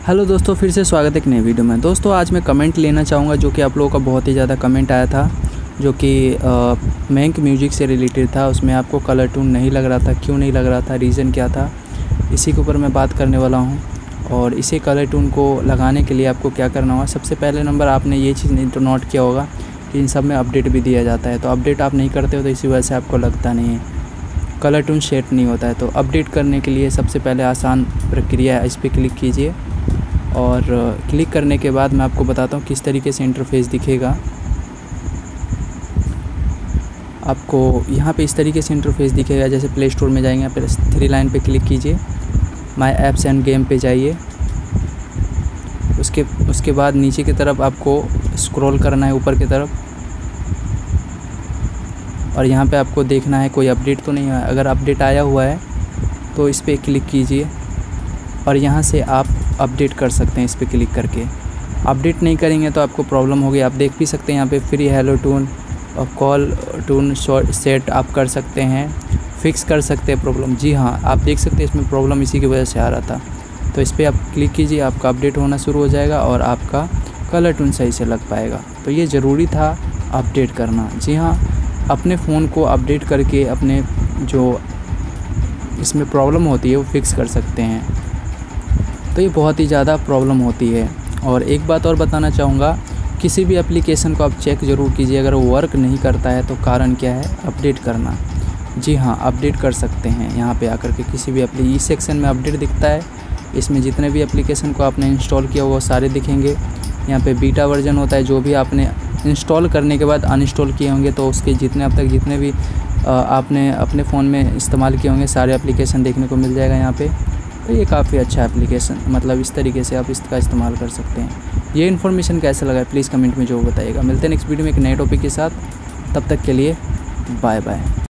Hello दोस्तों, फिर से स्वागत है एक नई वीडियो में। दोस्तों, आज मैं कमेंट लेना चाहूँगा जो कि आप लोगों का बहुत ही ज़्यादा कमेंट आया था, जो कि मैंक म्यूज़िक से रिलेटेड था। उसमें आपको कलर टून नहीं लग रहा था, क्यों नहीं लग रहा था रीज़न क्या था, इसी के ऊपर मैं बात करने वाला हूँ। और इसे कलर टून को लगाने के लिए आपको क्या करना होगा, सबसे पहले नंबर आपने ये चीज़ नहीं तो नोट किया होगा कि इन सब में अपडेट भी दिया जाता है। तो अपडेट आप नहीं करते हो तो इसी वजह से आपको लगता नहीं है। कलर टून सेट नहीं होता है। तो अपडेट करने के लिए सबसे पहले आसान प्रक्रिया है, इस पर क्लिक कीजिए। और क्लिक करने के बाद मैं आपको बताता हूँ किस तरीके से इंटरफेस दिखेगा। आपको यहाँ पे इस तरीके से इंटरफेस दिखेगा, जैसे प्ले स्टोर में जाएँगे फिर थ्री लाइन पे क्लिक कीजिए। माय ऐप्स एंड गेम पे जाइए। उसके उसके बाद नीचे की तरफ़ आपको स्क्रॉल करना है ऊपर की तरफ़। और यहाँ पे आपको देखना है कोई अपडेट तो नहीं है। अगर अपडेट आया हुआ है तो इस पर क्लिक कीजिए। और यहाँ से आप अपडेट कर सकते हैं इस पर क्लिक करके। अपडेट नहीं करेंगे तो आपको प्रॉब्लम होगी। आप देख भी सकते हैं यहाँ पे फ्री हेलो टून और कॉल टून शॉर्ट सेट आप कर सकते हैं फिक्स कर सकते हैं प्रॉब्लम जी हाँ आप देख सकते हैं इसमें प्रॉब्लम इसी की वजह से आ रहा था। तो इस पर आप क्लिक कीजिए, आपका अपडेट होना शुरू हो जाएगा और आपका कलर टून सही से लग पाएगा। तो ये ज़रूरी था अपडेट करना। जी हाँ अपने फ़ोन को अपडेट करके अपने जो इसमें प्रॉब्लम होती है वो फिक्स कर सकते हैं। तो ये बहुत ही ज़्यादा प्रॉब्लम होती है। और एक बात और बताना चाहूँगा, किसी भी एप्लीकेशन को आप चेक ज़रूर कीजिए, अगर वो वर्क नहीं करता है तो कारण क्या है? अपडेट करना। जी हाँ अपडेट कर सकते हैं। यहाँ पे आकर के किसी भी एप्ली, इस सेक्शन में अपडेट दिखता है। इसमें जितने भी एप्लीकेशन को आपने इंस्टॉल किया वो सारे दिखेंगे। यहाँ पे बीटा वर्जन होता है, जो भी आपने इंस्टॉल करने के बाद अनइंस्टॉल किए होंगे तो उसके जितने अब तक जितने भी आपने अपने फ़ोन में इस्तेमाल किए होंगे, सारे एप्लीकेशन देखने को मिल जाएगा यहाँ पे। तो ये काफ़ी अच्छा एप्लीकेशन मतलब इस तरीके से आप इसका इस्तेमाल कर सकते हैं। ये इन्फॉर्मेशन कैसा लगा प्लीज़ कमेंट में जो बताइएगा। मिलते हैं नेक्स्ट वीडियो में एक नए टॉपिक के साथ। तब तक के लिए बाय बाय